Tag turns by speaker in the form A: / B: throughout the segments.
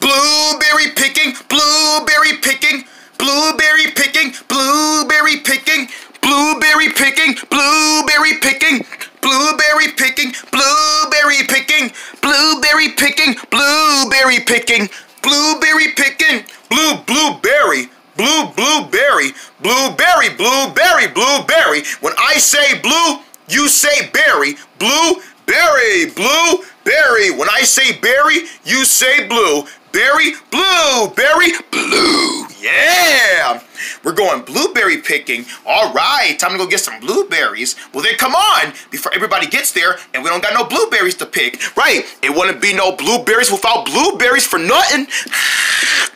A: Blueberry picking, blueberry picking, blueberry picking, blueberry picking, blueberry picking, blueberry picking, blueberry picking, blueberry picking, blueberry picking, blueberry picking, blueberry picking, blue blueberry, blue blueberry, blueberry, blueberry, blueberry. When I say blue, you say berry, blue berry, blue berry. When I say berry, you say blue. Berry, blue, berry, blue. Yeah. We're going blueberry picking. All right, time to go get some blueberries. Well, then come on before everybody gets there and we don't got no blueberries to pick. Right, it wouldn't be no blueberries without blueberries for nothing.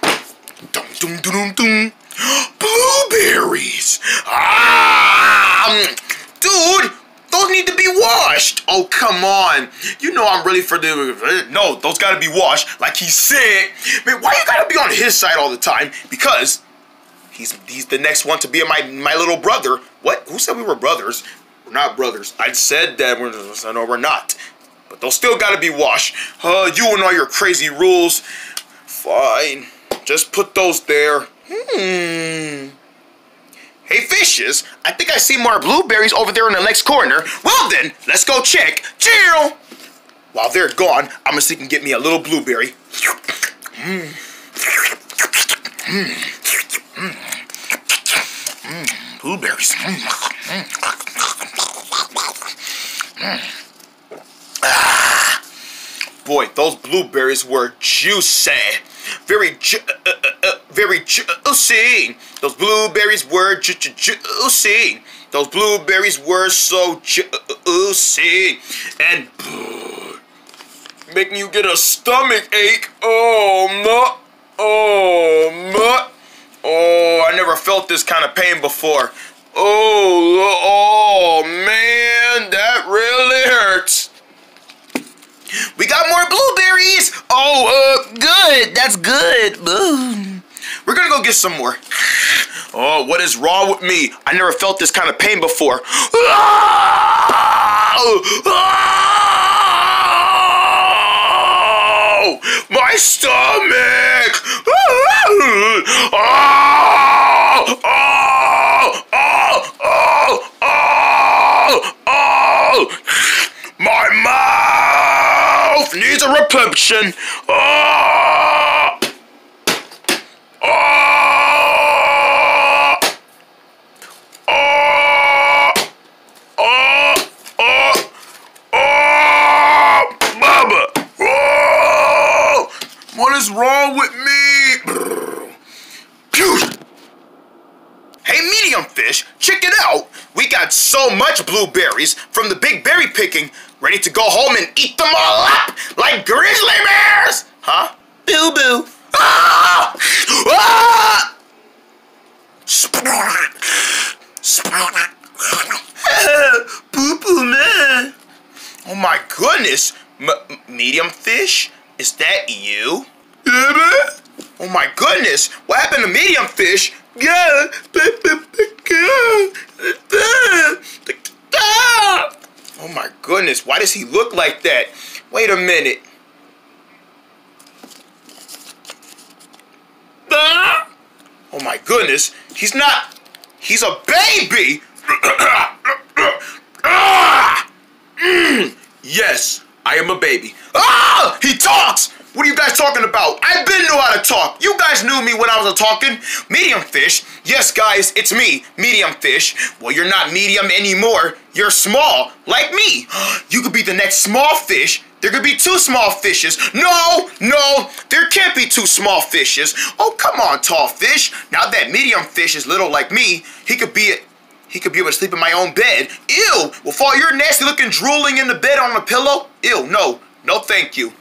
A: Blueberries. Ah, dude. Those need to be washed. Oh, come on. You know I'm really for the... No, those gotta be washed. Like he said. Man, why you gotta be on his side all the time? Because he's he's the next one to be my my little brother. What? Who said we were brothers? We're not brothers. I said that we're... No, we're not. But those still gotta be washed. Uh, you and all your crazy rules. Fine. Just put those there. Hmm. Hey fishes, I think I see more blueberries over there in the next corner. Well then, let's go check. Cheer! While they're gone, I'm gonna see if I can get me a little blueberry. Mm. Mm. Mm. Mm. Blueberries. Ah. Boy, those blueberries were juicy. Very ju uh, uh, uh, very juicy. Those blueberries were ju ju juicy. Those blueberries were so juicy. And making you get a stomach ache. Oh, no. Oh, no. Oh, I never felt this kind of pain before. Oh, oh, man, that really hurts. We got more blueberries. Oh, uh, good. That's good. Ooh. We're gonna go get some more. Oh, what is wrong with me? I never felt this kind of pain before. Oh, my stomach. Oh, oh, oh, oh, my mouth needs a reception. Oh, oh. What is wrong with me? Hey, medium fish, check it out. We got so much blueberries from the big berry picking, ready to go home and eat them all up like grizzly bears. Huh? Boo boo. Ah! Ah! Boo boo man. Oh my goodness. M medium fish? Is that you? Oh my goodness! What happened to medium fish? Yeah. Oh my goodness! Why does he look like that? Wait a minute. Ah! Oh my goodness! He's not. He's a baby. Ah! Mm, yes. I am a baby. Ah! He talks! What are you guys talking about? I been knew how to talk. You guys knew me when I was a talking. Medium fish. Yes, guys, it's me, medium fish. Well, you're not medium anymore. You're small, like me. You could be the next small fish. There could be two small fishes. No, no, there can't be two small fishes. Oh, come on, tall fish. Now that medium fish is little like me, he could be a he could be able to sleep in my own bed. Ew! With all your nasty looking drooling in the bed on a pillow? Ew, no. No thank you.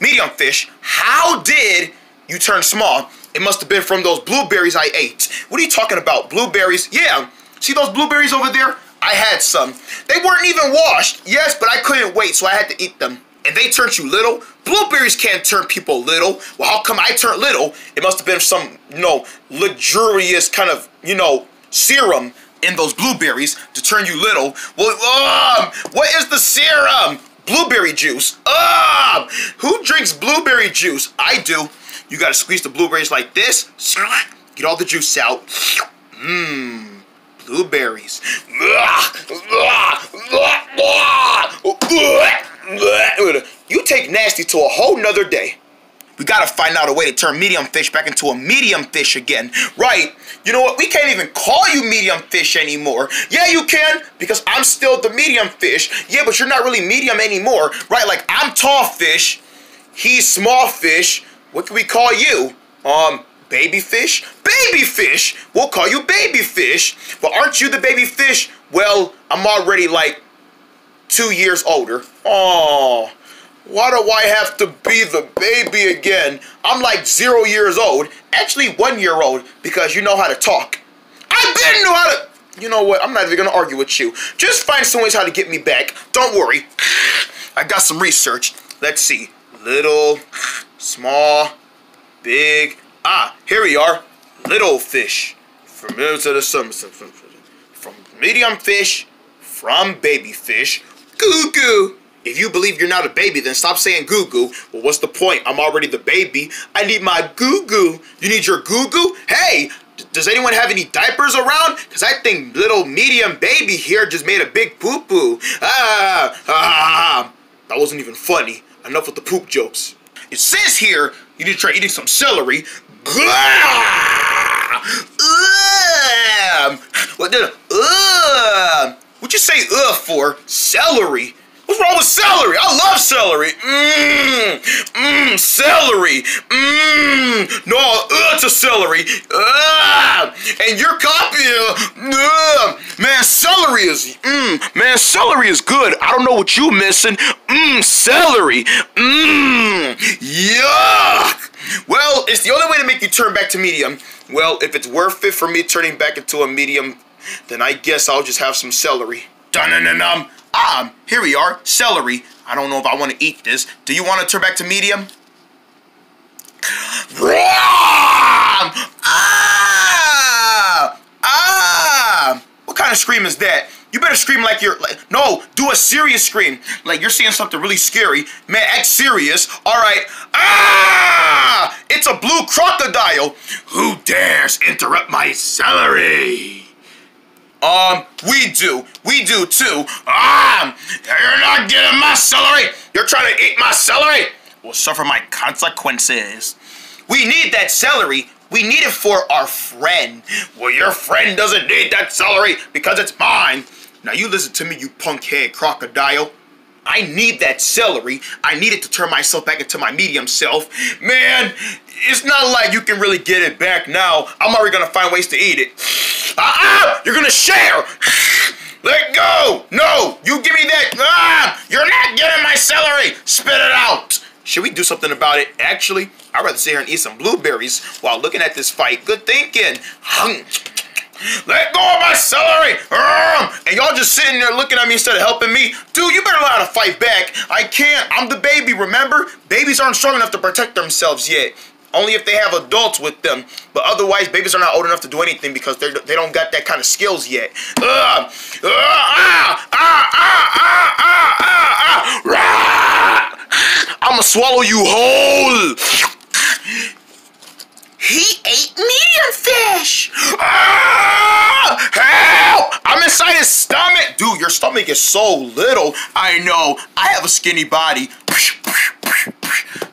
A: Medium fish, how did you turn small? It must have been from those blueberries I ate. What are you talking about? Blueberries? Yeah. See those blueberries over there? I had some. They weren't even washed. Yes, but I couldn't wait, so I had to eat them. and they turned you little. Blueberries can't turn people little. Well, how come I turned little? It must have been some, you know, luxurious kind of, you know, serum in those blueberries to turn you little. Well, um, what is the serum? Blueberry juice. Um, who drinks blueberry juice? I do. You gotta squeeze the blueberries like this. Get all the juice out. Mmm, blueberries. You take nasty to a whole nother day. We gotta find out a way to turn medium fish back into a medium fish again. Right, you know what, we can't even call you medium fish anymore. Yeah, you can, because I'm still the medium fish. Yeah, but you're not really medium anymore. Right, like I'm tall fish, he's small fish. What can we call you? Um, baby fish? Baby fish! We'll call you baby fish. But aren't you the baby fish? Well, I'm already like two years older. Oh. Why do I have to be the baby again? I'm like zero years old. Actually, one year old because you know how to talk. I didn't know how to. You know what? I'm not even gonna argue with you. Just find some ways how to get me back. Don't worry. I got some research. Let's see. Little, small, big. Ah, here we are. Little fish. From to the summer. From medium fish. From baby fish. Goo goo. If you believe you're not a baby, then stop saying goo goo. Well, what's the point? I'm already the baby. I need my goo goo. You need your goo goo? Hey, does anyone have any diapers around? Because I think little medium baby here just made a big poo poo. Ah, ah, that wasn't even funny. Enough with the poop jokes. It says here you need to try eating some celery. What the? What you say uh for? Celery. What's wrong with celery? I love celery. Mmm, mmm, celery. Mmm, no, uh, to celery. Uh, and your copy. Uh, man, celery is, mmm, man, celery is good. I don't know what you're missing. Mmm, celery. Mmm, yuck. Well, it's the only way to make you turn back to medium. Well, if it's worth it for me turning back into a medium, then I guess I'll just have some celery. Dun-dun-dun-dum. Ah, here we are, celery. I don't know if I want to eat this. Do you want to turn back to medium? Ah! Ah! What kind of scream is that? You better scream like you're like no, do a serious scream. Like you're seeing something really scary. Man, act serious. Alright. Ah! It's a blue crocodile. Who dares interrupt my celery? Um, we do. We do too. Um, you're not getting my celery. You're trying to eat my celery. Will suffer my consequences. We need that celery. We need it for our friend. Well, your friend doesn't need that celery because it's mine. Now you listen to me, you punkhead crocodile. I need that celery. I need it to turn myself back into my medium self. Man, it's not like you can really get it back now. I'm already gonna find ways to eat it. Ah, you're gonna share. Let go. No, you give me that. Ah, you're not getting my celery. Spit it out. Should we do something about it? Actually, I'd rather sit here and eat some blueberries while looking at this fight. Good thinking. Let go of my celery! And y'all just sitting there looking at me instead of helping me. Dude, you better learn how to fight back. I can't. I'm the baby, remember? Babies aren't strong enough to protect themselves yet. Only if they have adults with them. But otherwise, babies are not old enough to do anything because they they don't got that kind of skills yet. Ah, ah, ah, ah. I'ma swallow you whole. He ate medium fish! Ah! Help! I'm inside his stomach! Dude, your stomach is so little. I know. I have a skinny body.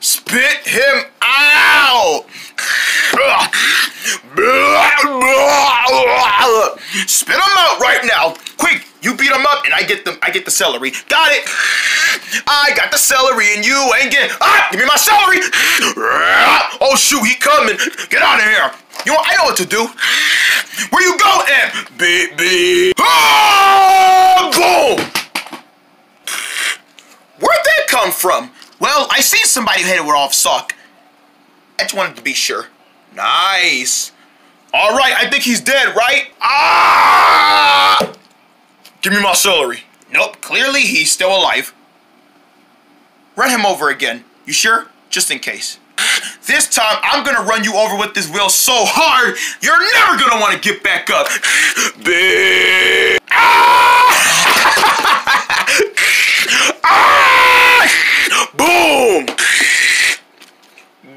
A: Spit him out! Spit him out right now! Quick, you beat him up and I get them. I get the celery. Got it! I got the celery and you ain't getting Ah! Give me my celery! Oh shoot, he coming! Get out of here! You know, I know what to do. Where you going? Beep beep. Oh, boom! Where'd that come from? Well, I seen somebody hit it with off sock. I just wanted to be sure. Nice. All right, I think he's dead, right? Ah! Give me my celery. Nope, clearly he's still alive. Run him over again. You sure? Just in case. This time, I'm gonna run you over with this wheel so hard, you're never gonna wanna get back up. Big. Ah! ah! Boom!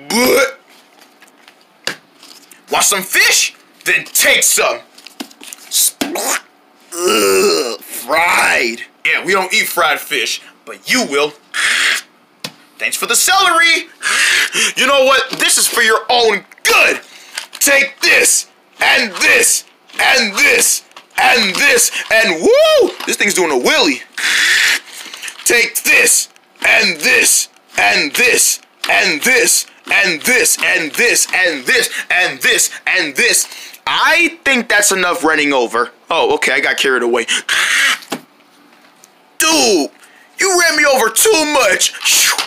A: But. Want some fish? Then take some. Fried. Yeah, we don't eat fried fish, but you will. Thanks for the celery. You know what? This is for your own good. Take this, and this, and this, and this, and woo! This thing's doing a willy. Take this, and this, and this, and this, and this, and this, and this, and this, and this. I think that's enough running over. Oh, okay, I got carried away. Dude, you ran me over too much.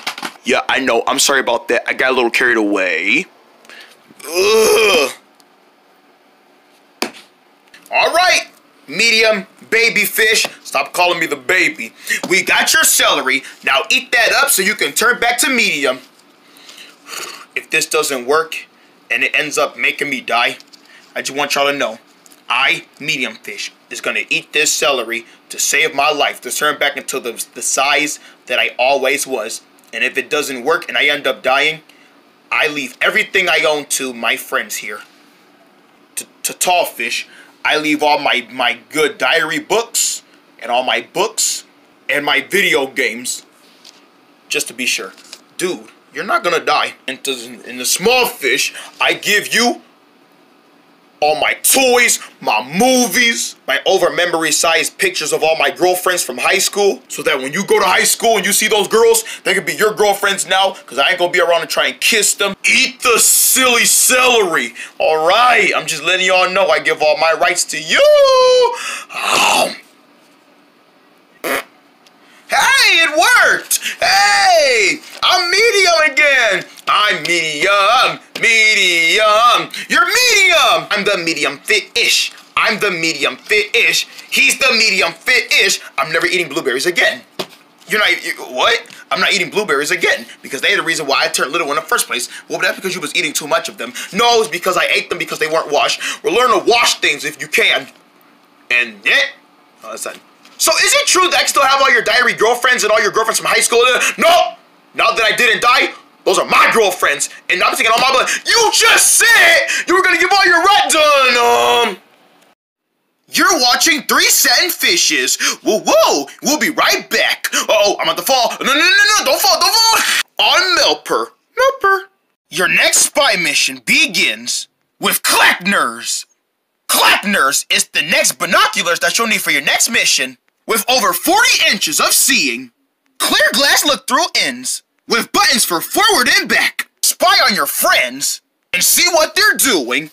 A: Yeah, I know. I'm sorry about that. I got a little carried away. Ugh. All right, medium baby fish. Stop calling me the baby. We got your celery. Now eat that up so you can turn back to medium. If this doesn't work and it ends up making me die, I just want y'all to know, I, medium fish, is going to eat this celery to save my life, to turn back into the, the size that I always was. And if it doesn't work and I end up dying, I leave everything I own to my friends here. To, to tall fish, I leave all my, my good diary books and all my books and my video games. Just to be sure. Dude, you're not gonna die. And to, in the small fish, I give you all my toys, my movies, my over memory sized pictures of all my girlfriends from high school. So that when you go to high school and you see those girls, they could be your girlfriends now because I ain't gonna be around to try and kiss them. Eat the silly celery. All right, I'm just letting y'all know I give all my rights to you. Um. Hey, it worked! Hey, I'm medium again. I'm medium, medium. You're medium. I'm the medium fit-ish. I'm the medium fit-ish. He's the medium fit-ish. I'm never eating blueberries again. You're not, you, what? I'm not eating blueberries again because they're the reason why I turned little in the first place. Well, that's because you was eating too much of them. No, it's because I ate them because they weren't washed. Well, learn to wash things if you can. And yeah, oh, that's not. So is it true that I still have all your diary girlfriends and all your girlfriends from high school? No! Now that I didn't die, those are my girlfriends, and I'm taking all my blood. You just said you were gonna give all your rat done, um. You're watching Three Cent Fishes. Whoa, whoa, we'll be right back. Uh oh, I'm about to fall. No, no, no, no, don't fall, don't fall. On Meltpur. Meltpur. Your next spy mission begins with Kleckners. Kleckners is the next binoculars that you'll need for your next mission. With over 40 inches of seeing, clear glass look-through ends, with buttons for forward and back. Spy on your friends and see what they're doing.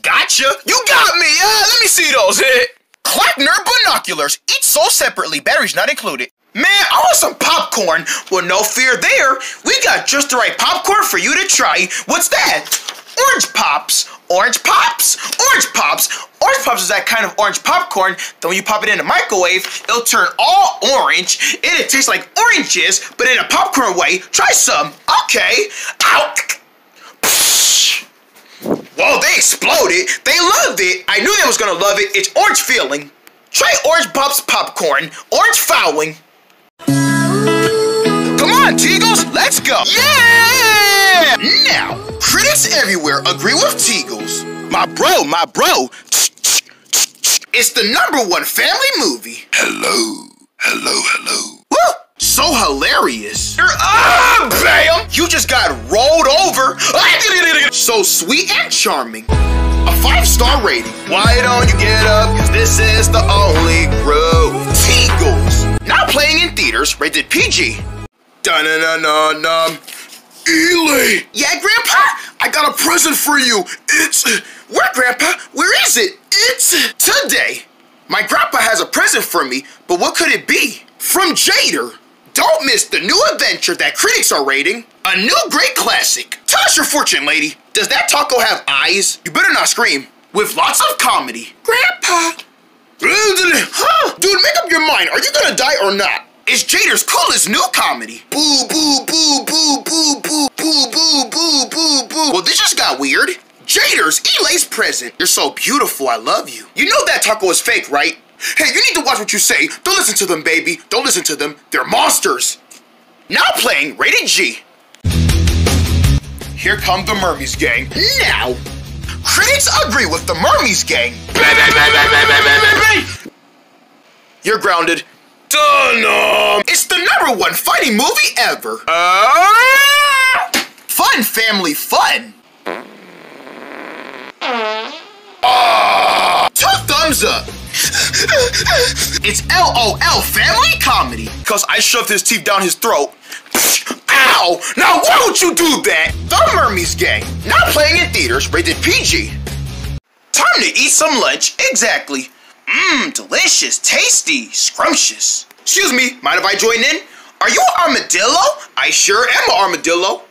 A: gotcha! You got me! Uh, let me see those. Kleckner binoculars, each sold separately, batteries not included. Man, I want some popcorn. Well, no fear there. We got just the right popcorn for you to try. What's that? Orange Pops. Orange Pops. Orange Pops. Orange Pops is that kind of orange popcorn that when you pop it in a microwave, it'll turn all orange. and it tastes like oranges, but in a popcorn way. Try some. Okay. Ow. Whoa, they exploded. They loved it. I knew they was gonna love it. It's orange feeling. Try Orange Pops popcorn. Orange fouling. On, Teagles, let's go. Yeah! Now, critics everywhere agree with Teagles. My bro, my bro. It's the number one family movie.
B: Hello, hello, hello.
A: Woo! So hilarious. Ah, bam! You just got rolled over. So sweet and charming. A five-star rating. Why don't you get up? Cause this is the only group. Teagles. Now playing in theaters, rated PG. Dun dun dun dun. Ely! Yeah, Grandpa? I got a present for you. It's... Where, Grandpa? Where is it? It's... Today. My grandpa has a present for me, but what could it be? From Jader. Don't miss the new adventure that critics are rating. A new great classic. Tell us your fortune, lady. Does that taco have eyes? You better not scream. With lots of comedy. Grandpa. Dude, make up your mind. Are you gonna die or not? It's Jader's coolest new comedy. Boo, boo, boo, boo, boo, boo, boo, boo, boo, boo, boo. Well, this just got weird. Jader's Elay's present. You're so beautiful, I love you. You know that taco is fake, right? Hey, you need to watch what you say. Don't listen to them, baby. Don't listen to them. They're monsters. Now playing Rated G. Here come the Mermies gang. Now, critics agree with the Mermies gang. You're grounded. Dun It's the number one fighting movie ever. Uh, fun family fun. Uh, two thumbs up. it's LOL family comedy. Cause I shoved his teeth down his throat. Ow! Now why would you do that? The Mermies gang. Now playing in theaters, rated PG. Time to eat some lunch. Exactly. Mmm, delicious, tasty, scrumptious. Excuse me, mind if I join in? Are you an armadillo? I sure am an armadillo.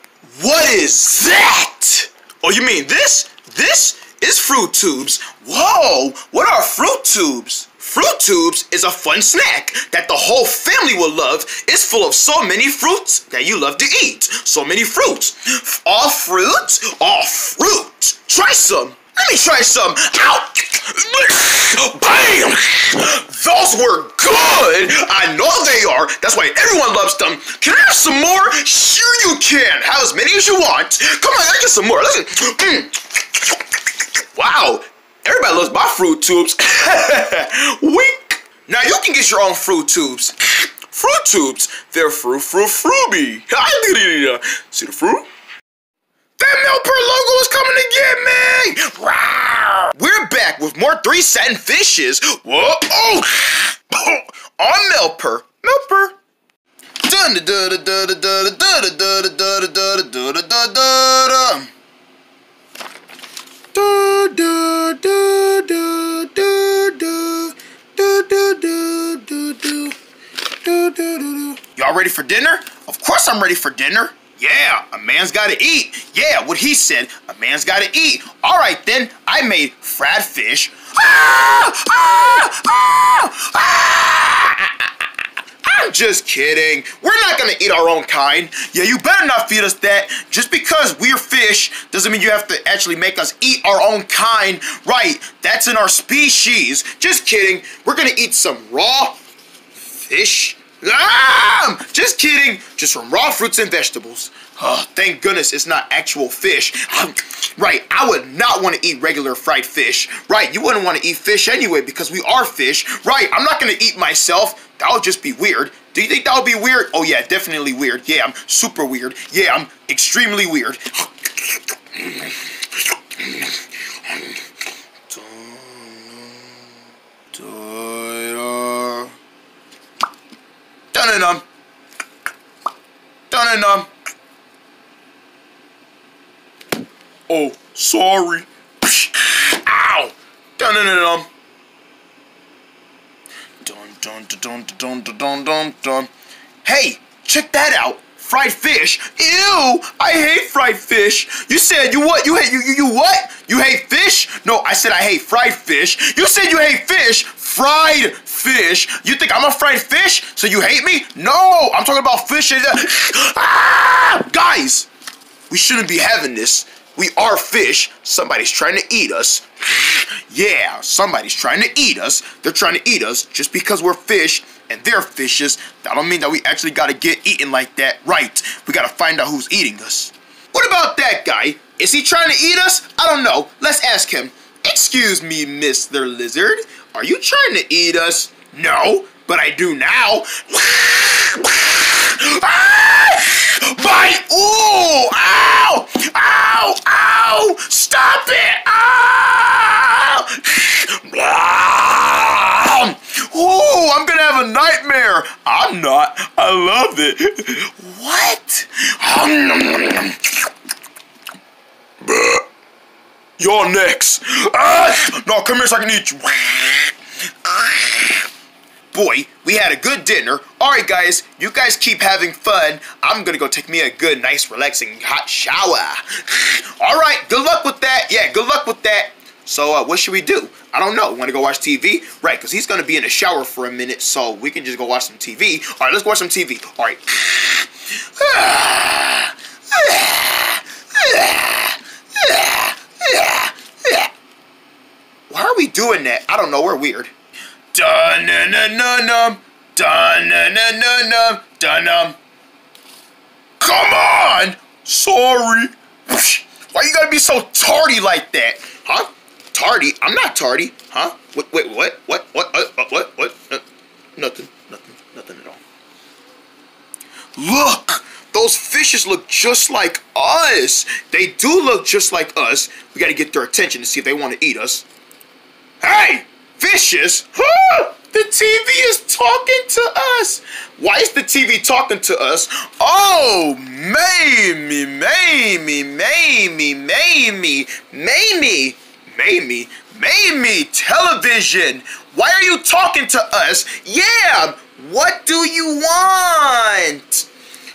A: What is that? Oh, you mean this? This is Fruit Tubes. Whoa, what are Fruit Tubes? Fruit Tubes is a fun snack that the whole family will love. It's full of so many fruits that you love to eat. So many fruits. All fruit, all fruit. Try some. Let me try some. Ow! Bam! Those were good. I know they are. That's why everyone loves them. Can I have some more? Sure you can. Have as many as you want. Come on, I get some more. Listen. Mm. Wow. Everybody loves my fruit tubes. Wink. Now you can get your own fruit tubes. Fruit tubes. They're fruit, fruit, fruity. See the fruit? That Meltpur logo is coming to get me! Rawr! We're back with more three cent fishes. Whoa! Oh! On Meltpur. Meltpur. Y'all ready for dinner? Of course I'm ready for dinner. Yeah, a man's gotta eat. Yeah, what he said, a man's gotta eat. All right then, I made fried fish. Ah! Ah! Ah! I'm just kidding. We're not gonna eat our own kind. Yeah, you better not feed us that. Just because we're fish doesn't mean you have to actually make us eat our own kind. Right, that's in our species. Just kidding. We're gonna eat some raw fish. Ah! Just kidding. Just from raw fruits and vegetables. Oh, thank goodness it's not actual fish. Um, right, I would not want to eat regular fried fish. Right, you wouldn't want to eat fish anyway because we are fish. Right, I'm not going to eat myself. That would just be weird. Do you think that would be weird? Oh yeah, definitely weird. Yeah, I'm super weird. Yeah, I'm extremely weird. Dun and um. Dun and um. Oh, sorry. Ow. Dun and um. Dun dun dun dun dun dun dun dun. Hey, check that out. Fried fish. Ew! I hate fried fish. You said you what? You hate you you, you what? You hate fish? No, I said I hate fried fish. You said you hate fish. Fried fish. You think I'm a fried fish? So you hate me? No, I'm talking about fish. ah! Guys, we shouldn't be having this. We are fish. Somebody's trying to eat us. yeah, somebody's trying to eat us. They're trying to eat us just because we're fish and they're fishes. That don't mean that we actually gotta get eaten like that. Right. We gotta find out who's eating us. What about that guy? Is he trying to eat us? I don't know. Let's ask him. Excuse me, Mr. Lizard. Are you trying to eat us? No, but I do now. Ah! Bite! Ooh! Ow! Ow! Ow! Stop it! Ow! Ooh, I'm gonna have a nightmare. I'm not. I love it. What? You're next. Ah! No, come here so I can eat you. Boy, we had a good dinner. Alright guys, you guys keep having fun. I'm gonna go take me a good, nice, relaxing, hot shower. Alright, good luck with that. Yeah, good luck with that. So uh, what should we do? I don't know. Want to go watch TV? Right, because he's gonna be in the shower for a minute, so we can just go watch some TV. All right, let's watch some TV. All right. Why are we doing that? I don't know. We're weird. Dun na na na. Dun na na na. Dun num. Come on! Sorry. Why you gotta be so tardy like that? Huh? Tardy? I'm not tardy. Huh? Wait, wait, what? What? What? What? What? What? what? Uh, nothing. Nothing. Nothing at all. Look! Those fishes look just like us. They do look just like us. We gotta get their attention to see if they want to eat us. Hey! Fishes? Huh? The TV is talking to us. Why is the TV talking to us? Oh, Mamie, Mamie, Mamie, Mamie, Mamie, Mamie, Mamie, television. Why are you talking to us? Yeah, what do you want?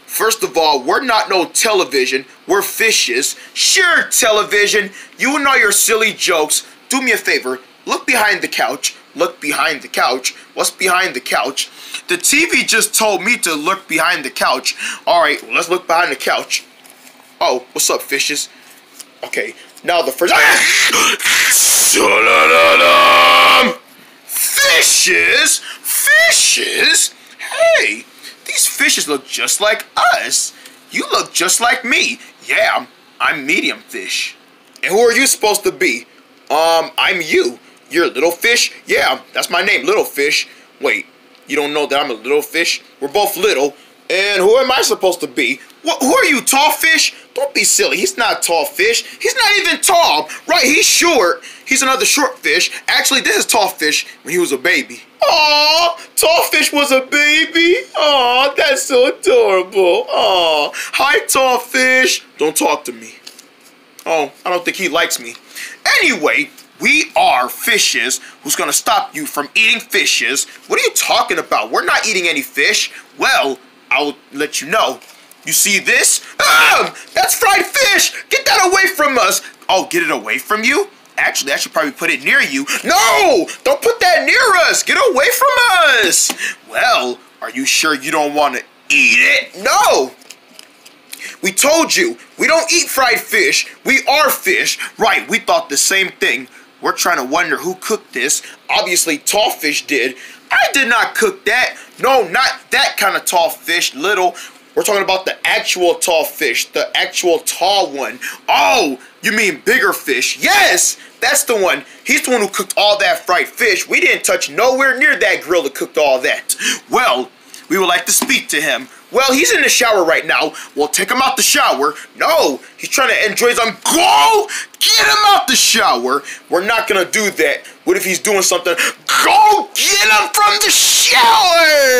A: First of all, we're not no television. We're fishes. Sure, television. You and all your silly jokes. Do me a favor. Look behind the couch. Look behind the couch. What's behind the couch? The TV just told me to look behind the couch. Alright, let's look behind the couch. Oh, what's up, fishes? Okay, now the first. Fishes? Fishes? Hey, these fishes look just like us. You look just like me. Yeah, I'm medium fish. And who are you supposed to be? Um, I'm you. You're little fish? Yeah, that's my name, little fish. Wait, you don't know that I'm a little fish? We're both little. And who am I supposed to be? What, who are you, tall fish? Don't be silly. He's not tall fish. He's not even tall. Right, he's short. He's another short fish. Actually, this is tall fish when he was a baby. Aw, tall fish was a baby. Aw, that's so adorable. Aw, hi, tall fish. Don't talk to me. Oh, I don't think he likes me. Anyway, we are fishes. Who's gonna stop you from eating fishes? What are you talking about? We're not eating any fish. Well, I'll let you know. You see this? Ah, that's fried fish! Get that away from us! Oh, get it away from you? Actually, I should probably put it near you. No! Don't put that near us! Get away from us! Well, are you sure you don't want to eat it? No! We told you, we don't eat fried fish. We are fish. Right, we thought the same thing. We're trying to wonder who cooked this. Obviously, tall fish did. I did not cook that. No, not that kind of tall fish, little. We're talking about the actual tall fish, the actual tall one. Oh, you mean bigger fish? Yes, that's the one. He's the one who cooked all that fried fish. We didn't touch nowhere near that grill that cooked all that. Well, we would like to speak to him. Well, he's in the shower right now. We'll take him out the shower. No, he's trying to enjoy some. Go! Get him out the shower. We're not gonna do that. What if he's doing something? Go get him from the shower!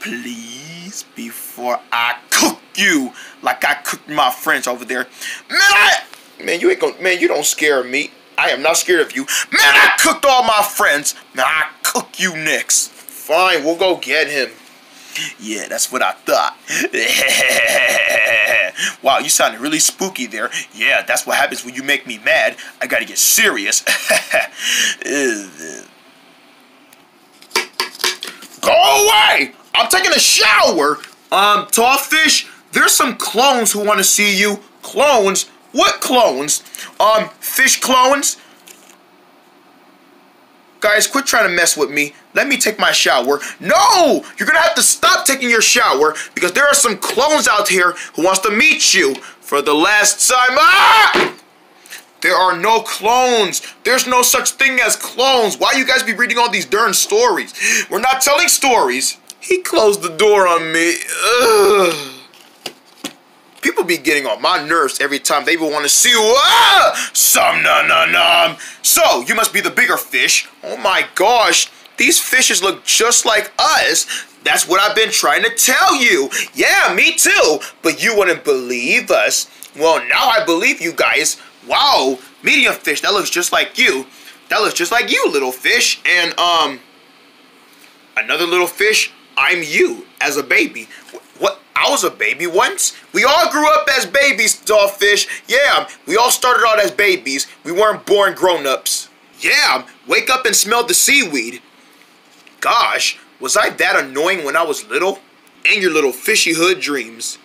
A: Please, before I cook you like I cooked my friends over there. Man, I, man, you ain't gonna, man, you don't scare me. I am not scared of you. Man, I cooked all my friends. Man, I cook you next. Fine, we'll go get him. Yeah, that's what I thought. wow, you sounded really spooky there. Yeah, that's what happens when you make me mad. I gotta get serious. Go away! I'm taking a shower. Um, tall fish, there's some clones who want to see you. Clones? What clones? Um, fish clones? Guys, quit trying to mess with me. Let me take my shower. No! You're gonna have to stop taking your shower because there are some clones out here who wants to meet you for the last time. Ah! There are no clones. There's no such thing as clones. Why you guys be reading all these darn stories? We're not telling stories. He closed the door on me. Ugh. People be getting on my nerves every time they want to see. Ah! Some na na na. So, you must be the bigger fish. Oh my gosh. These fishes look just like us. That's what I've been trying to tell you. Yeah, me too. But you wouldn't believe us. Well, now I believe you guys. Wow, medium fish, that looks just like you. That looks just like you, little fish. And, um, another little fish, I'm you as a baby. I was a baby once. We all grew up as babies, Dollfish. Yeah, um, we all started out as babies. We weren't born grown-ups. Yeah, um, wake up and smell the seaweed. Gosh, was I that annoying when I was little? And your little fishy hood dreams.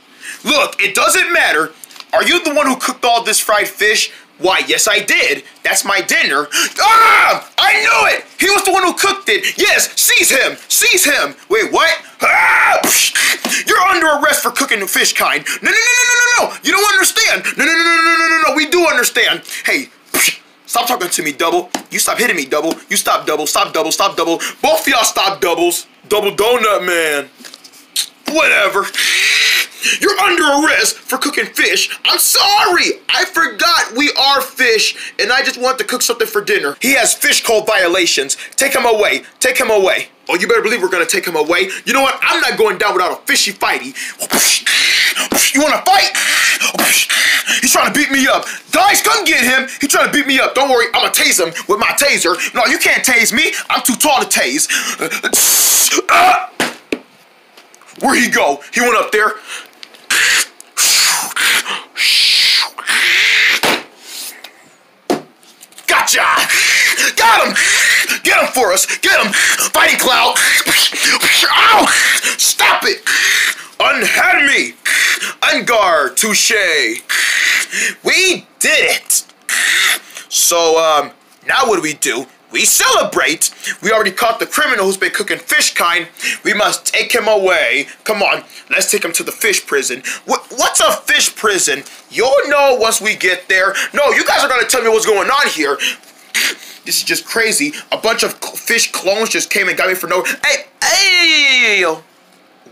A: Look, it doesn't matter. Are you the one who cooked all this fried fish? Why, yes, I did. That's my dinner. Ah! I knew it! He was the one who cooked it. Yes, seize him! Seize him! Wait, what? Ah! You're under arrest for cooking the fish kind. No, no, no, no, no, no, no! You don't understand. No, no, no, no, no, no, no, no. We do understand. Hey, stop talking to me, double. You stop hitting me, double. You stop, double. Stop, double. Stop, double. Both y'all stop, doubles. Double donut man. Whatever. You're under arrest for cooking fish. I'm sorry. I forgot we are fish, and I just want to cook something for dinner. He has fish code violations. Take him away. Take him away. Oh, you better believe we're gonna take him away. You know what? I'm not going down without a fishy fighty. You wanna fight? He's trying to beat me up. Guys, come get him. He's trying to beat me up. Don't worry, I'm gonna tase him with my taser. No, you can't tase me. I'm too tall to tase. Uh, Where'd he go? He went up there. Gotcha! Got him! Get him for us! Get him! Fighting Cloud! Ow! Stop it! Unhead me! Unguard! Touche! We did it! So, um, now what do we do? We celebrate! We already caught the criminal who's been cooking fish kind. We must take him away. Come on, let's take him to the fish prison. What, what's a fish prison? You'll know once we get there. No, you guys are gonna tell me what's going on here. This is just crazy. A bunch of fish clones just came and got me for no. Hey, hey!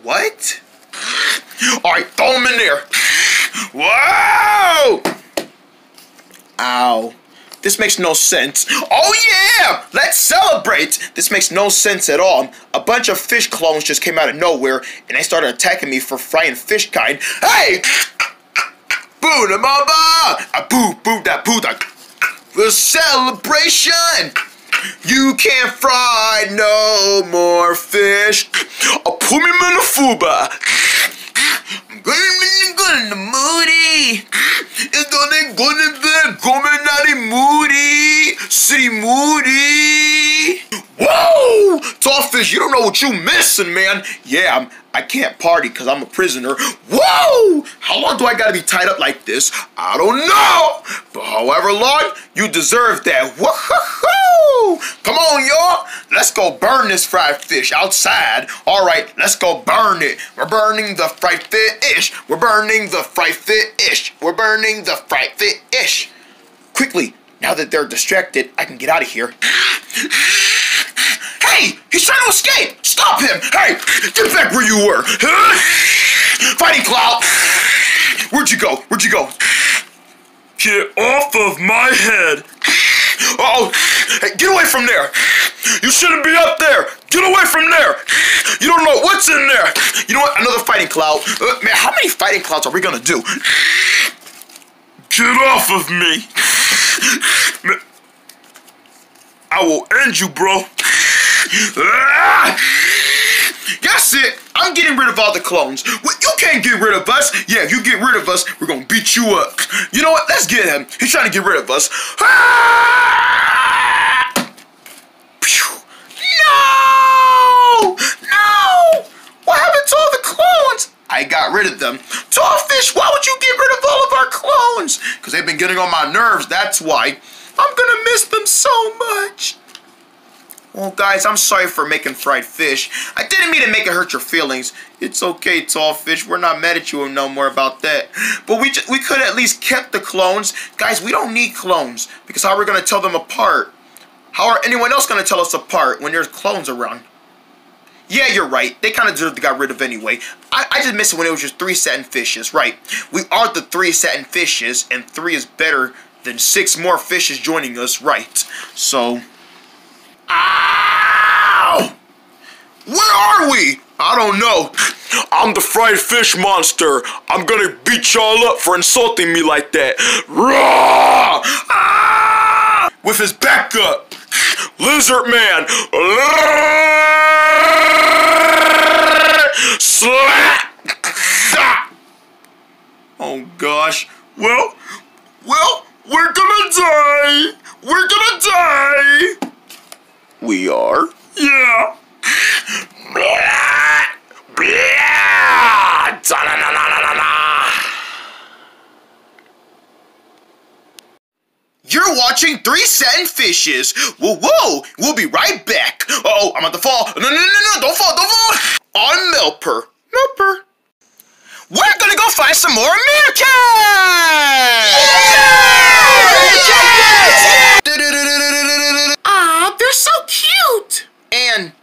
A: What? All right, throw him in there. Whoa! Ow. This makes no sense. Oh yeah! Let's celebrate! This makes no sense at all. A bunch of fish clones just came out of nowhere and they started attacking me for frying fish kind. Hey! Boo da ba! A boo boo da boo da. The celebration! You can't fry no more fish. I'll put me in the fuba. Moody. It's gonna go in the Gomenari Moody. City Moody. Whoa! Tallfish, you don't know what you missing, man. Yeah, I'm, I can't party because I'm a prisoner. Whoa! How long do I gotta be tied up like this? I don't know. But however long, you deserve that. Woohoo! Come on, y'all. Let's go burn this fried fish outside. All right, let's go burn it. We're burning the fried fish. We're burning the Fright Fit-ish. We're burning the Fright Fit-ish. Quickly, now that they're distracted, I can get out of here. Hey, he's trying to escape. Stop him. Hey, get back where you were. Fighting Cloud. Where'd you go? Where'd you go? Get off of my head. Oh, hey, get away from there. You shouldn't be up there. Get away from there. You don't know what's in there. You know what? Another fighting cloud. Uh, man, how many fighting clouds are we gonna do? Get off of me. I will end you, bro. That's it. I'm getting rid of all the clones. You can't get rid of us. Yeah, if you get rid of us, we're gonna beat you up. You know what? Let's get him. He's trying to get rid of us. No! What happened to all the clones? I got rid of them. Tallfish, why would you get rid of all of our clones? Because they've been getting on my nerves, that's why. I'm gonna miss them so much. Well, guys, I'm sorry for making fried fish. I didn't mean to make it hurt your feelings. It's okay, tall fish. We're not mad at you no more about that. But we we could at least kept the clones. Guys, we don't need clones because how are we gonna tell them apart? How are anyone else gonna tell us apart when there's clones around? Yeah, you're right. They kind of deserve to got rid of anyway. I, I just miss it when it was just three satin fishes. Right. We are the three satin fishes, and three is better than six more fishes joining us. Right. So. Ow! Where are we? I don't know. I'm the fried fish monster. I'm gonna beat y'all up for insulting me like that. Raw! Ah! With his back up. Lizard man. Slap! Oh gosh. Well, well, we're gonna die. We're gonna die. We are? Yeah. You're watching Three Satin Fishes. Whoa, whoa, we'll be right back. Uh oh, I'm about to fall. No, no, no, no, don't fall, don't fall. On Meltpur. Meltpur. We're gonna go find some more meerkats! Aw, they're so cute! And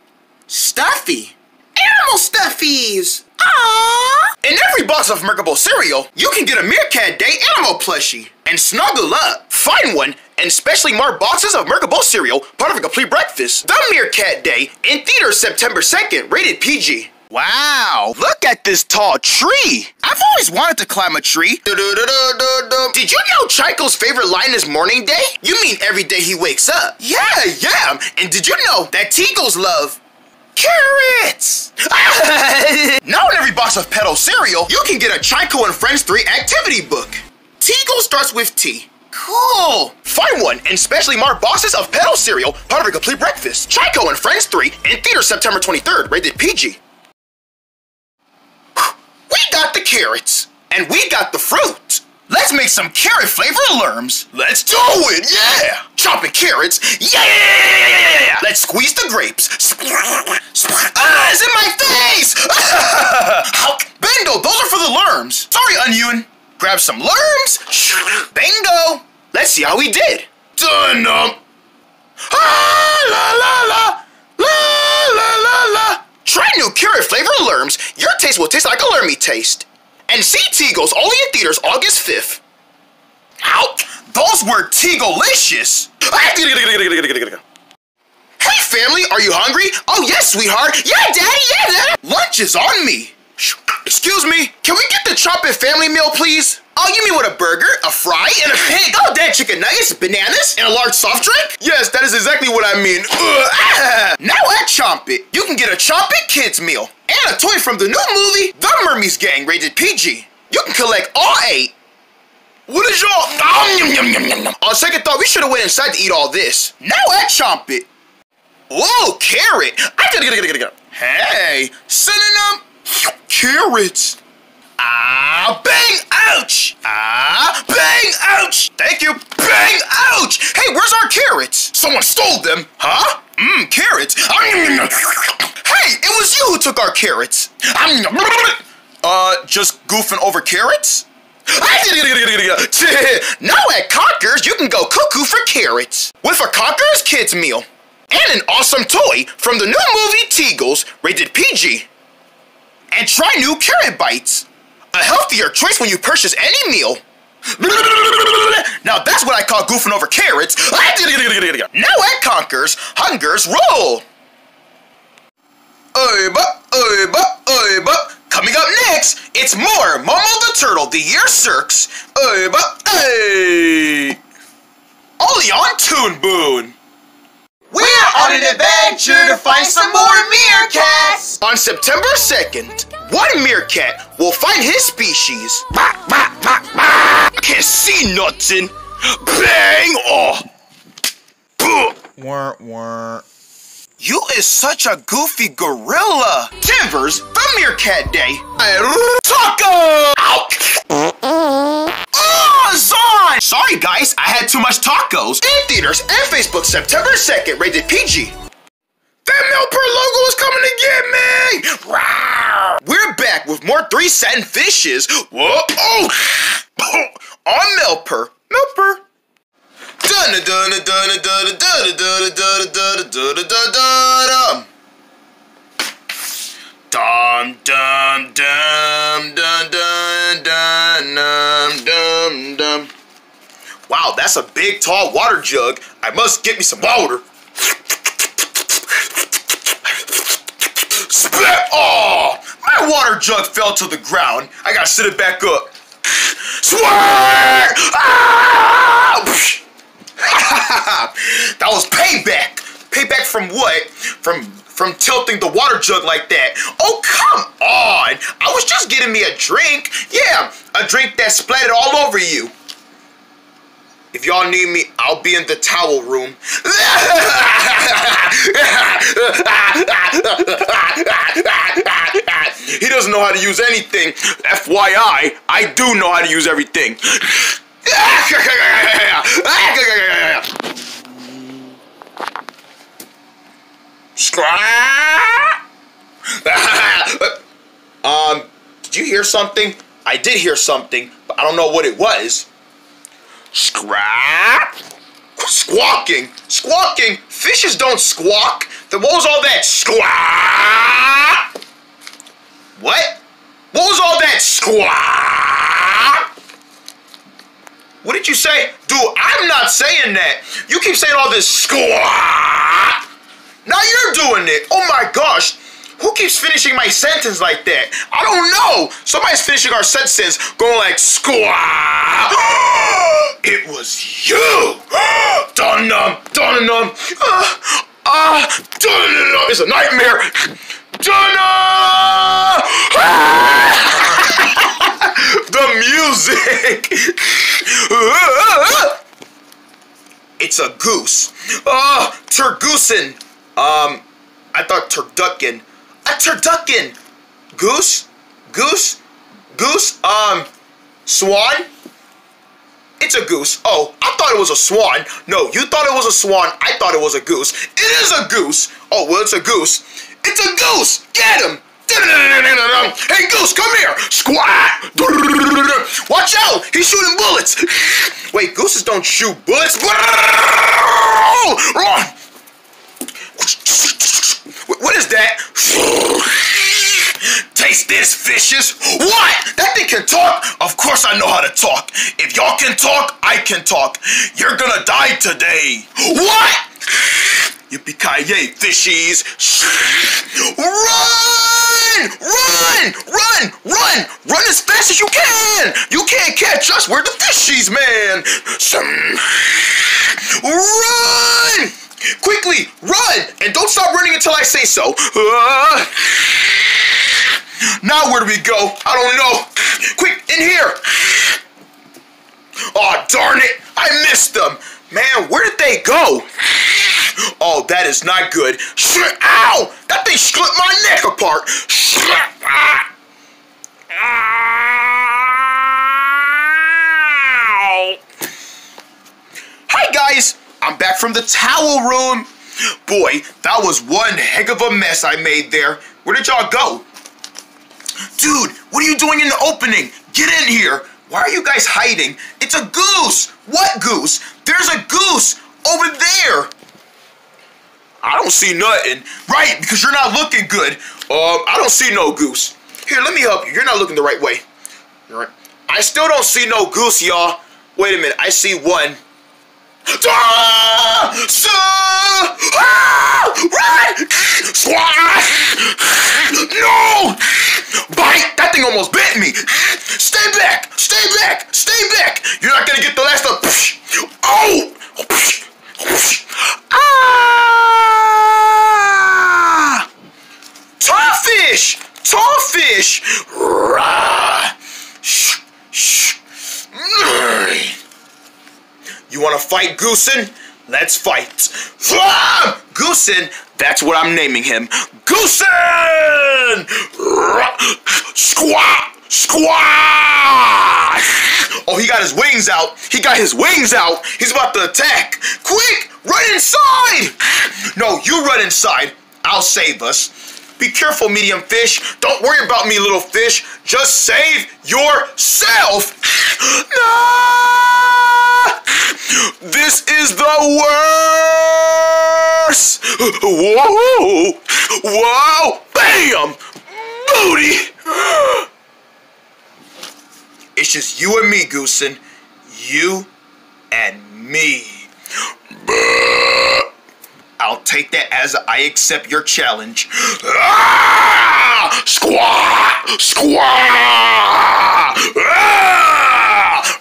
A: stuffy. Animal stuffies! Aww! In every box of Merkable cereal, you can get a Meerkat Day animal plushie and snuggle up. Find one and specially marked boxes of Merkable cereal, part of a complete breakfast. The Meerkat Day in theaters September 2nd, rated PG. Wow, look at this tall tree. I've always wanted to climb a tree. Did you know Chico's favorite line is morning day? You mean every day he wakes up? Yeah, yeah. And did you know that Teagles love carrots? now in every box of Petal cereal, you can get a Chico and Friends 3 activity book. Teagle starts with T. Cool! Find one in specially marked boxes of Petal cereal, part of a complete breakfast. Chico and Friends 3 in theater September 23rd, rated PG. We got the carrots, and we got the fruit. Let's make some carrot flavored lurms. Let's do it, yeah! Chopping carrots, yeah! Let's squeeze the grapes. Ah, it's in my face! Bingo, those are for the lurms. Sorry, Onion. Grab some lurms. Bingo. Let's see how we did. Dun um. Ah, la la la. La la la la. Try new carrot flavor lurms. Your taste will taste like a lurmy taste. And see Teagles only in theaters August 5th. Ow! Those were Teaglicious! Hey family, are you hungry? Oh yes, sweetheart. Yeah, daddy, yeah, daddy. Lunch is on me. Excuse me, can we get the It family meal, please? Oh, you mean with a burger, a fry, and a pig? Oh, dad, chicken nuggets, bananas, and a large soft drink? Yes, that is exactly what I mean. Ugh, ah. Now at Chomp It, you can get a Chomp It Kids meal and a toy from the new movie, The Mermies Gang, rated PG. You can collect all eight. What is y'all? Um. On second thought, we should have went inside to eat all this. Now at Chomp It. Whoa, carrot! I gotta, gotta, gotta, gotta. Hey, synonym carrots. Ah, bang, ouch! Ah, bang, ouch! Thank you, bang, ouch! Hey, where's our carrots? Someone stole them, huh? Mmm, carrots. Hey, it was you who took our carrots. I'm uh, just goofing over carrots? now at Conker's, you can go cuckoo for carrots with a Conker's Kids meal and an awesome toy from the new movie Teagles, rated PG. And try new carrot bites, a healthier choice when you purchase any meal. Now that's what I call goofing over carrots. Now at Conker's, Hunger's Roll. Oiba, oiba, oiba. Coming up next, it's more Momo the Turtle, the Year Circs. Oiba, hey. Only on Toon Boon.
C: We're on an adventure to find some more meerkats!
A: On September 2nd, one meerkat will find his species. Can't see nothing. Bang! Oh!
D: Wah, wah.
A: You is such a goofy gorilla. Denver's Meerkat Day. Taco! Oh, ah, Zon! Sorry guys, I had too much tacos. In theaters and Facebook September 2nd, rated PG. That Meltpur logo is coming to get me! Rawr. We're back with more three satin fishes. Whoa! Oh! On Meltpur. Meltpur. Dum dum dum dum dum dum dum dum. Wow, that's a big tall water jug. I must get me some water. Spit! Oh, my water jug fell to the ground. I gotta sit it back up. Swear! Ah! that was payback. Payback from what? From from tilting the water jug like that. Oh, come on. I was just getting me a drink. Yeah, a drink that splattered all over you. If y'all need me, I'll be in the towel room. he doesn't know how to use anything. FYI, I do know how to use everything. um, did you hear something? I did hear something, but I don't know what it was. Scrap. Squawking. Squawking. Fishes don't squawk. Then what was all that squawk? What? What was all that squawk? What did you say? Dude, I'm not saying that. You keep saying all this squawk. Now you're doing it. Oh my gosh. Who keeps finishing my sentence like that? I don't know. Somebody's finishing our sentence going like squawk. it was you. dun dum dun dum. Ah, uh, dun. It's a nightmare. Dun The music. it's a goose. Uh, turgoosen. Um, I thought turducken. A turducken. Goose? Goose? Goose? Um, swan? It's a goose. Oh, I thought it was a swan. No, you thought it was a swan. I thought it was a goose. It is a goose. Oh, well, it's a goose. It's a goose. Get him. Hey, goose, come here. Squat. Watch out. He's shooting bullets. Wait, gooses don't shoot bullets. What is that? Taste this, fishes. What? That thing can talk? Of course I know how to talk. If y'all can talk, I can talk. You're gonna die today. What? Yippee-ki-yay, fishies. Run! Run! Run! Run! Run as fast as you can! You can't catch us. We're the fishies, man. Run! Quickly, run! And don't stop running until I say so. Uh, now where do we go? I don't know. Quick, in here. Oh, darn it. I missed them. Man, where did they go? Oh, that is not good. Ow! That thing split my neck apart. Ah. Ow! Hi, guys. I'm back from the towel room. Boy, that was one heck of a mess I made there. Where did y'all go? Dude, what are you doing in the opening? Get in here. Why are you guys hiding? It's a goose. What goose? There's a goose over there. I don't see nothing. Right, because you're not looking good. Um, I don't see no goose. Here, let me help you. You're not looking the right way. All right. I still don't see no goose, y'all. Wait a minute. I see one. Ah! Ah! No! Bite! That thing almost bit me. Stay back! Stay back! Stay back! You're not gonna get the last of. Oh! Ah! Tall fish! Tall fish! Rah! Shh! Shh! You want to fight Goosen? Let's fight. Goosen, that's what I'm naming him. Goosen! Squat! Squat! Oh, he got his wings out. He got his wings out. He's about to attack. Quick, run inside! No, you run inside. I'll save us. Be careful, medium fish. Don't worry about me, little fish. Just save yourself. No! This is the worst. Whoa! Whoa! Bam! Booty! It's just you and me, Goosen. You and me. I'll take that as I accept your challenge. Ah! Squat! Squat! Ah!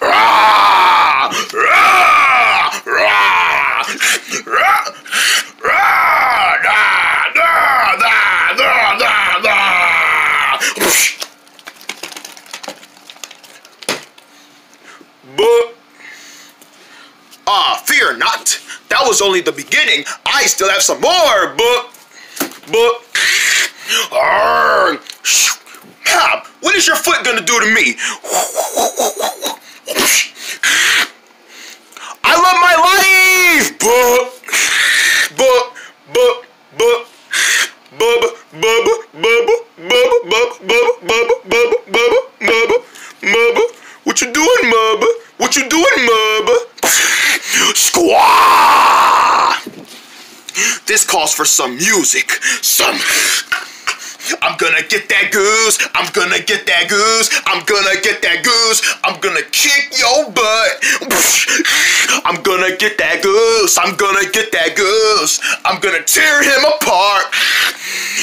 A: Ah! Ah! Ah! Ah! fear not. That was only the beginning. I still have some more, but, Arrgh. Pop, what is your foot gonna do to me? I love my life, but, but, some music. Some. I'm gonna get that goose. I'm gonna get that goose. I'm gonna get that goose. I'm gonna kick your butt. I'm gonna get that goose. I'm gonna get that goose. I'm gonna tear him apart.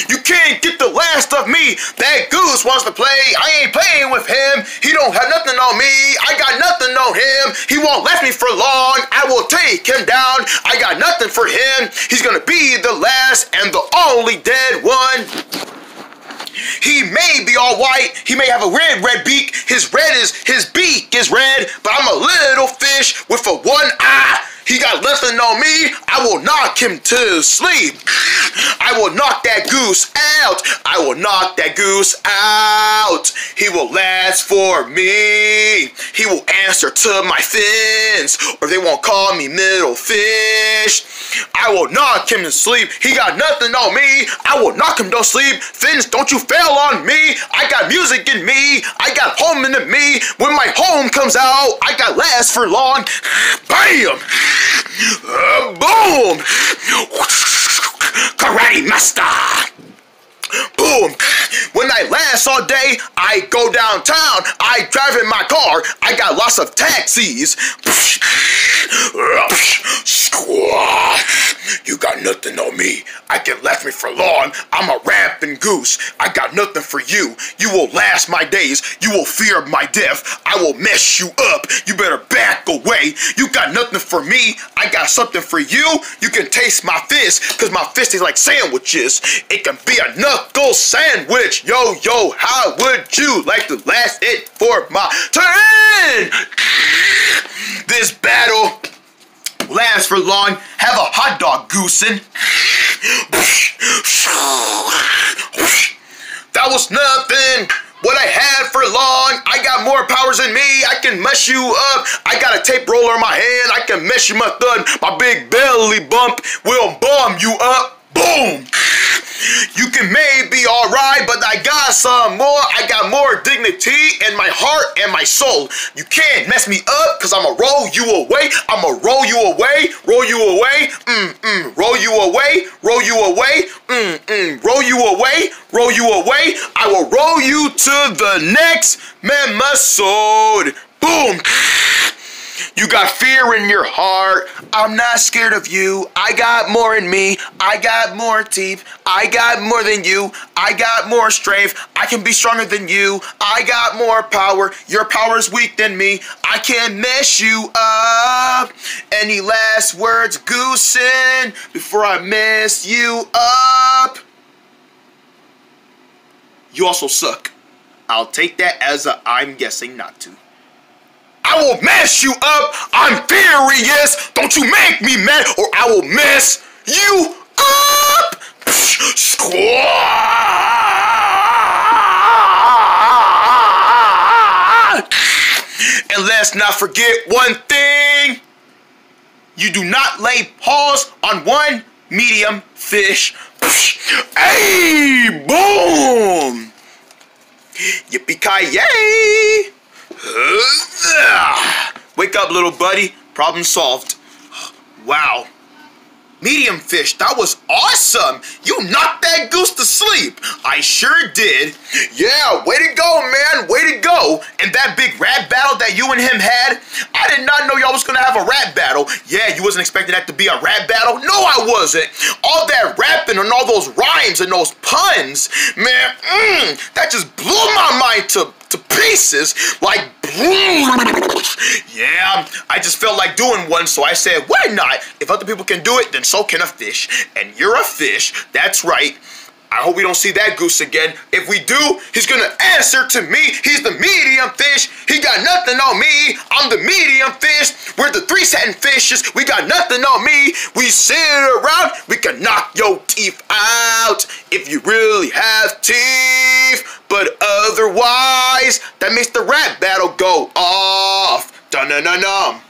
A: You can't get the last of me. That goose wants to play. I ain't playing with him. He don't have nothing on me. I got nothing on him. He won't last me for long. I will take him down. I got nothing for him. He's gonna be the last and the only dead one. He may be all white. He may have a red, red beak. His red is, his beak is red, but I'm a little fish with a one eye. He got nothing on me. I will knock him to sleep. I will knock that goose out. I will knock that goose out. He will last for me. He will answer to my fins, or they won't call me middle fish. I will knock him to sleep. He got nothing on me. I will knock him to sleep. Fins, don't you fail on me. I got music in me. I got home in me. When my home comes out, I got last for long. Bam! Boom! Karate master! Boom! When I last all day, I go downtown. I drive in my car. I got lots of taxis. You got nothing on me. I can left me for long. I'm a rapping goose. I got nothing for you. You will last my days. You will fear my death. I will mess you up. You better back away. You got nothing for me. I got something for you. You can taste my fist, cause my fist is like sandwiches. It can be a knuckle sandwich. Yo, yo, how would you like to last it for my turn? This battle last for long. Have a hot dog goosen. That was nothing. What I had for long, I got more powers than me. I can mess you up. I got a tape roller in my hand. I can mess you my thud. My big belly bump will bomb you up. Boom! You can maybe alright, but I got some more. I got more dignity in my heart and my soul. You can't mess me up, cause I'ma roll you away. I'ma roll you away, roll you away, mm mm, roll you away, roll you away, mm mm, roll you away, roll you away. I will roll you to the next memisode. Boom! You got fear in your heart. I'm not scared of you. I got more in me. I got more teeth. I got more than you. I got more strength. I can be stronger than you. I got more power. Your power is weak than me. I can mess you up. Any last words, Goosen, before I mess you up? You also suck. I'll take that as a I'm guessing not to. I will mess you up. I'm furious. Don't you make me mad or I will mess you up. And let's not forget one thing. You do not lay paws on one medium fish. Hey, boom. Yippee-ki-yay. Wake up, little buddy. Problem solved. Wow. Medium fish, that was awesome. You knocked that goose to sleep. I sure did. Yeah, way to go, man. Way to go. And that big rap battle that you and him had, I did not know y'all was gonna have a rap battle. Yeah, you wasn't expecting that to be a rap battle? No, I wasn't. All that rapping and all those rhymes and those puns, man, mm, that just blew my mind to to pieces like yeah i just felt like doing one so i said why not? If other people can do it then so can a fish and you're a fish that's right I hope we don't see that goose again. If we do, he's gonna answer to me. He's the medium fish. He got nothing on me. I'm the medium fish. We're the three satin fishes. We got nothing on me. We sit around. We can knock your teeth out if you really have teeth. But otherwise, that makes the rap battle go off. Dun dun dun dum.